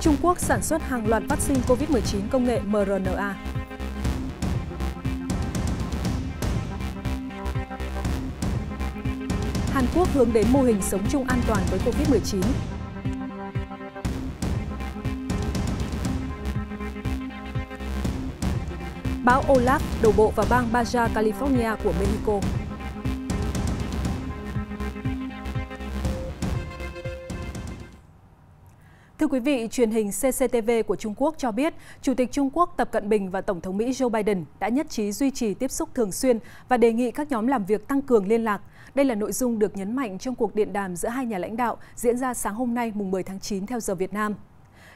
Trung Quốc sản xuất hàng loạt vaccine COVID-19 công nghệ mRNA. Hàn Quốc hướng đến mô hình sống chung an toàn với COVID-19. Bão Olaf đổ bộ vào bang Baja California của Mexico. Thưa quý vị, truyền hình CCTV của Trung Quốc cho biết, Chủ tịch Trung Quốc Tập Cận Bình và Tổng thống Mỹ Joe Biden đã nhất trí duy trì tiếp xúc thường xuyên và đề nghị các nhóm làm việc tăng cường liên lạc. Đây là nội dung được nhấn mạnh trong cuộc điện đàm giữa hai nhà lãnh đạo diễn ra sáng hôm nay, mùng 10 tháng 9 theo giờ Việt Nam.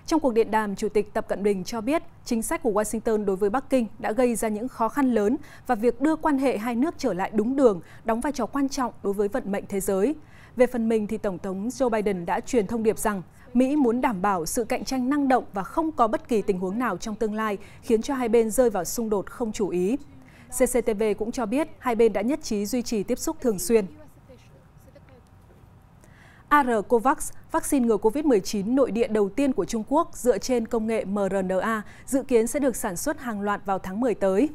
Trong cuộc điện đàm, Chủ tịch Tập Cận Bình cho biết chính sách của Washington đối với Bắc Kinh đã gây ra những khó khăn lớn và việc đưa quan hệ hai nước trở lại đúng đường đóng vai trò quan trọng đối với vận mệnh thế giới. Về phần mình thì Tổng thống Joe Biden đã truyền thông điệp rằng Mỹ muốn đảm bảo sự cạnh tranh năng động và không có bất kỳ tình huống nào trong tương lai khiến cho hai bên rơi vào xung đột không chủ ý. CCTV cũng cho biết hai bên đã nhất trí duy trì tiếp xúc thường xuyên. AR-COVAX, vaccine ngừa COVID-19 nội địa đầu tiên của Trung Quốc dựa trên công nghệ mRNA, dự kiến sẽ được sản xuất hàng loạt vào tháng 10 tới.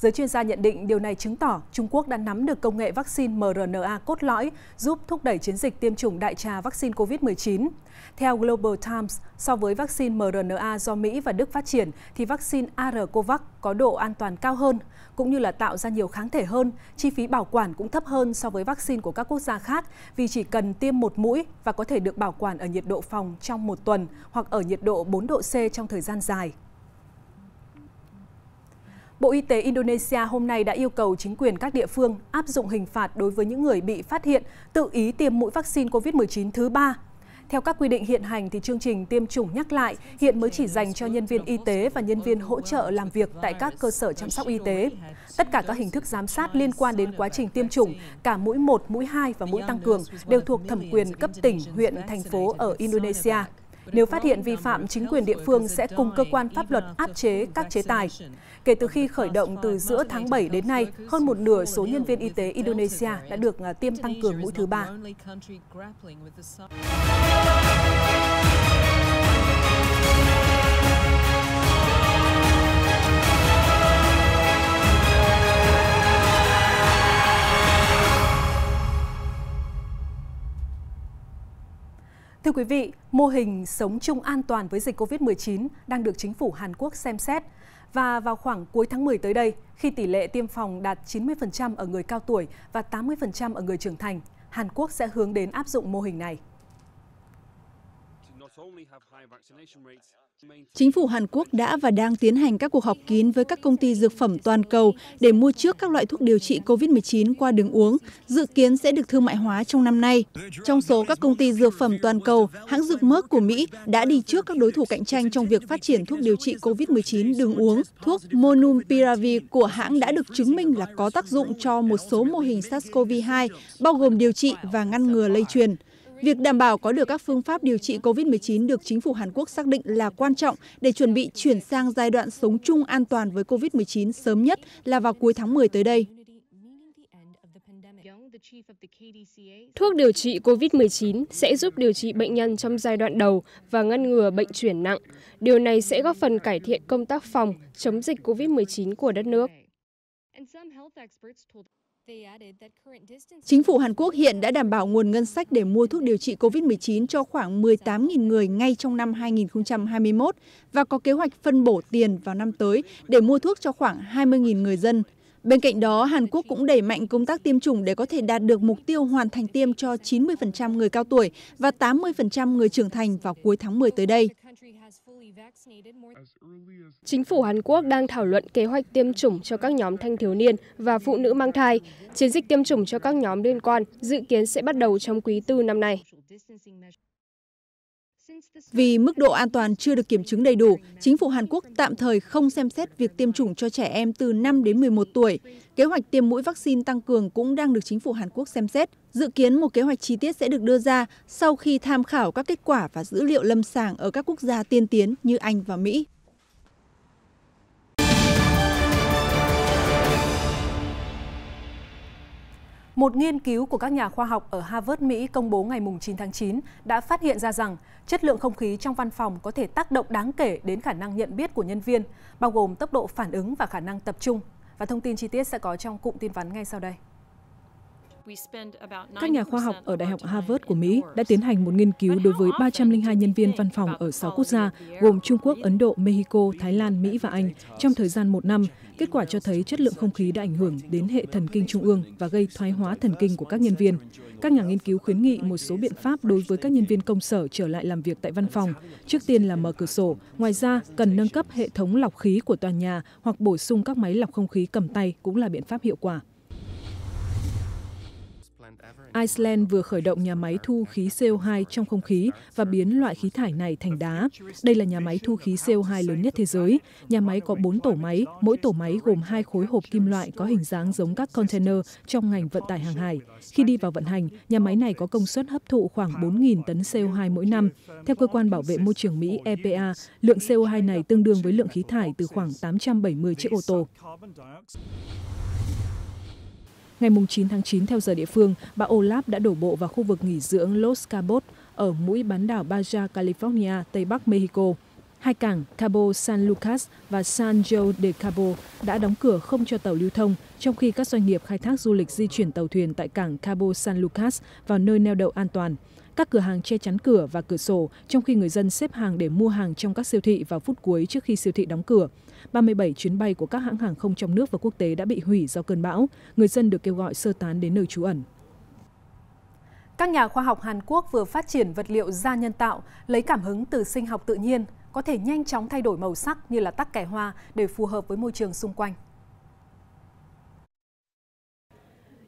Giới chuyên gia nhận định điều này chứng tỏ Trung Quốc đã nắm được công nghệ vaccine mRNA cốt lõi giúp thúc đẩy chiến dịch tiêm chủng đại trà vaccine COVID-19. Theo Global Times, so với vaccine mRNA do Mỹ và Đức phát triển, thì vaccine ARCovax có độ an toàn cao hơn, cũng như là tạo ra nhiều kháng thể hơn, chi phí bảo quản cũng thấp hơn so với vaccine của các quốc gia khác vì chỉ cần tiêm một mũi và có thể được bảo quản ở nhiệt độ phòng trong một tuần hoặc ở nhiệt độ 4 độ C trong thời gian dài. Bộ Y tế Indonesia hôm nay đã yêu cầu chính quyền các địa phương áp dụng hình phạt đối với những người bị phát hiện tự ý tiêm mũi vaccine COVID-19 thứ ba theo các quy định hiện hành thì chương trình tiêm chủng nhắc lại hiện mới chỉ dành cho nhân viên y tế và nhân viên hỗ trợ làm việc tại các cơ sở chăm sóc y tế. Tất cả các hình thức giám sát liên quan đến quá trình tiêm chủng, cả mũi 1, mũi 2 và mũi tăng cường đều thuộc thẩm quyền cấp tỉnh, huyện, thành phố ở Indonesia. Nếu phát hiện vi phạm, chính quyền địa phương sẽ cùng cơ quan pháp luật áp chế các chế tài. Kể từ khi khởi động từ giữa tháng 7 đến nay, hơn một nửa số nhân viên y tế Indonesia đã được à, tiêm tăng cường mũi thứ ba. Thưa quý vị, mô hình sống chung an toàn với dịch COVID-19 đang được chính phủ Hàn Quốc xem xét. Và vào khoảng cuối tháng 10 tới đây, khi tỷ lệ tiêm phòng đạt 90% ở người cao tuổi và 80% ở người trưởng thành, Hàn Quốc sẽ hướng đến áp dụng mô hình này. Chính phủ Hàn Quốc đã và đang tiến hành các cuộc họp kín với các công ty dược phẩm toàn cầu để mua trước các loại thuốc điều trị COVID-19 qua đường uống, dự kiến sẽ được thương mại hóa trong năm nay. Trong số các công ty dược phẩm toàn cầu, hãng dược Merck của Mỹ đã đi trước các đối thủ cạnh tranh trong việc phát triển thuốc điều trị COVID-19 đường uống. Thuốc Monupiravir của hãng đã được chứng minh là có tác dụng cho một số mô hình SARS-CoV-2, bao gồm điều trị và ngăn ngừa lây truyền. Việc đảm bảo có được các phương pháp điều trị COVID-19 được chính phủ Hàn Quốc xác định là quan trọng để chuẩn bị chuyển sang giai đoạn sống chung an toàn với COVID-19 sớm nhất là vào cuối tháng 10 tới đây. Thuốc điều trị COVID-19 sẽ giúp điều trị bệnh nhân trong giai đoạn đầu và ngăn ngừa bệnh chuyển nặng. Điều này sẽ góp phần cải thiện công tác phòng, chống dịch COVID-19 của đất nước. Chính phủ Hàn Quốc hiện đã đảm bảo nguồn ngân sách để mua thuốc điều trị COVID-19 cho khoảng 18.000 người ngay trong năm 2021 và có kế hoạch phân bổ tiền vào năm tới để mua thuốc cho khoảng 20.000 người dân. Bên cạnh đó, Hàn Quốc cũng đẩy mạnh công tác tiêm chủng để có thể đạt được mục tiêu hoàn thành tiêm cho 90% người cao tuổi và 80% người trưởng thành vào cuối tháng 10 tới đây. Chính phủ Hàn Quốc đang thảo luận kế hoạch tiêm chủng cho các nhóm thanh thiếu niên và phụ nữ mang thai. Chiến dịch tiêm chủng cho các nhóm liên quan dự kiến sẽ bắt đầu trong quý tư năm nay. Vì mức độ an toàn chưa được kiểm chứng đầy đủ, chính phủ Hàn Quốc tạm thời không xem xét việc tiêm chủng cho trẻ em từ 5 đến 11 tuổi. Kế hoạch tiêm mũi vaccine tăng cường cũng đang được chính phủ Hàn Quốc xem xét. Dự kiến một kế hoạch chi tiết sẽ được đưa ra sau khi tham khảo các kết quả và dữ liệu lâm sàng ở các quốc gia tiên tiến như Anh và Mỹ. Một nghiên cứu của các nhà khoa học ở Harvard, Mỹ công bố ngày 9 tháng 9 đã phát hiện ra rằng chất lượng không khí trong văn phòng có thể tác động đáng kể đến khả năng nhận biết của nhân viên, bao gồm tốc độ phản ứng và khả năng tập trung. Và thông tin chi tiết sẽ có trong cụm tin vắn ngay sau đây. Các nhà khoa học ở Đại học Harvard của Mỹ đã tiến hành một nghiên cứu đối với 302 nhân viên văn phòng ở 6 quốc gia, gồm Trung Quốc, Ấn Độ, Mexico, Thái Lan, Mỹ và Anh, trong thời gian một năm. Kết quả cho thấy chất lượng không khí đã ảnh hưởng đến hệ thần kinh trung ương và gây thoái hóa thần kinh của các nhân viên. Các nhà nghiên cứu khuyến nghị một số biện pháp đối với các nhân viên công sở trở lại làm việc tại văn phòng. Trước tiên là mở cửa sổ. Ngoài ra, cần nâng cấp hệ thống lọc khí của tòa nhà hoặc bổ sung các máy lọc không khí cầm tay cũng là biện pháp hiệu quả. Iceland vừa khởi động nhà máy thu khí CO2 trong không khí và biến loại khí thải này thành đá. Đây là nhà máy thu khí CO2 lớn nhất thế giới. Nhà máy có 4 tổ máy, mỗi tổ máy gồm hai khối hộp kim loại có hình dáng giống các container trong ngành vận tải hàng hải. Khi đi vào vận hành, nhà máy này có công suất hấp thụ khoảng 4.000 tấn CO2 mỗi năm. Theo cơ quan bảo vệ môi trường Mỹ EPA, lượng CO2 này tương đương với lượng khí thải từ khoảng 870 chiếc ô tô. Ngày 9 tháng 9 theo giờ địa phương, bão Olaf đã đổ bộ vào khu vực nghỉ dưỡng Los Cabos ở mũi bán đảo Baja California, Tây Bắc Mexico. Hai cảng Cabo San Lucas và San Joe de Cabo đã đóng cửa không cho tàu lưu thông, trong khi các doanh nghiệp khai thác du lịch di chuyển tàu thuyền tại cảng Cabo San Lucas vào nơi neo đậu an toàn. Các cửa hàng che chắn cửa và cửa sổ, trong khi người dân xếp hàng để mua hàng trong các siêu thị vào phút cuối trước khi siêu thị đóng cửa. 37 chuyến bay của các hãng hàng không trong nước và quốc tế đã bị hủy do cơn bão. Người dân được kêu gọi sơ tán đến nơi trú ẩn. Các nhà khoa học Hàn Quốc vừa phát triển vật liệu da nhân tạo lấy cảm hứng từ sinh học tự nhiên, có thể nhanh chóng thay đổi màu sắc như là tắc kẻ hoa để phù hợp với môi trường xung quanh.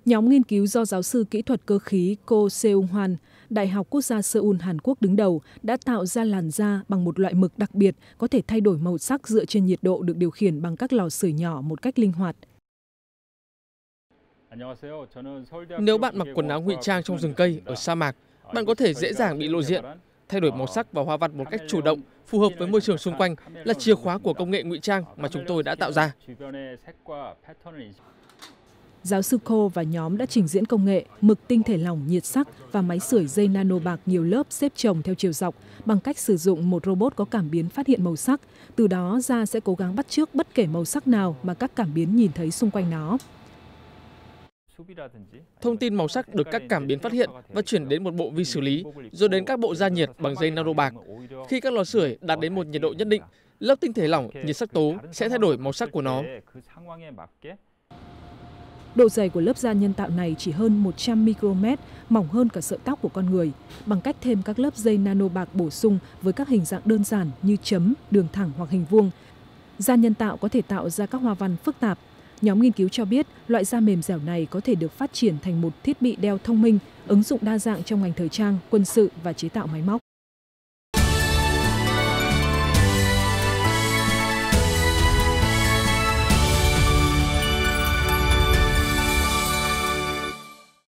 Nhóm nghiên cứu do giáo sư kỹ thuật cơ khí Ko Seung Hwan, Đại học Quốc gia Seoul Hàn Quốc đứng đầu đã tạo ra làn da bằng một loại mực đặc biệt có thể thay đổi màu sắc dựa trên nhiệt độ được điều khiển bằng các lò sưởi nhỏ một cách linh hoạt. Nếu bạn mặc quần áo ngụy trang trong rừng cây ở sa mạc, bạn có thể dễ dàng bị lộ diện. Thay đổi màu sắc và hoa văn một cách chủ động, phù hợp với môi trường xung quanh là chìa khóa của công nghệ ngụy trang mà chúng tôi đã tạo ra. Giáo sư cô và nhóm đã trình diễn công nghệ mực tinh thể lỏng nhiệt sắc và máy sưởi dây nano bạc nhiều lớp xếp chồng theo chiều dọc bằng cách sử dụng một robot có cảm biến phát hiện màu sắc. Từ đó da sẽ cố gắng bắt chước bất kể màu sắc nào mà các cảm biến nhìn thấy xung quanh nó. Thông tin màu sắc được các cảm biến phát hiện và chuyển đến một bộ vi xử lý, rồi đến các bộ gia nhiệt bằng dây nano bạc. Khi các lò sưởi đạt đến một nhiệt độ nhất định, lớp tinh thể lỏng nhiệt sắc tố sẽ thay đổi màu sắc của nó. Độ dày của lớp da nhân tạo này chỉ hơn 100 micromet, mỏng hơn cả sợi tóc của con người, bằng cách thêm các lớp dây nano bạc bổ sung với các hình dạng đơn giản như chấm, đường thẳng hoặc hình vuông. Da nhân tạo có thể tạo ra các hoa văn phức tạp. Nhóm nghiên cứu cho biết loại da mềm dẻo này có thể được phát triển thành một thiết bị đeo thông minh, ứng dụng đa dạng trong ngành thời trang, quân sự và chế tạo máy móc.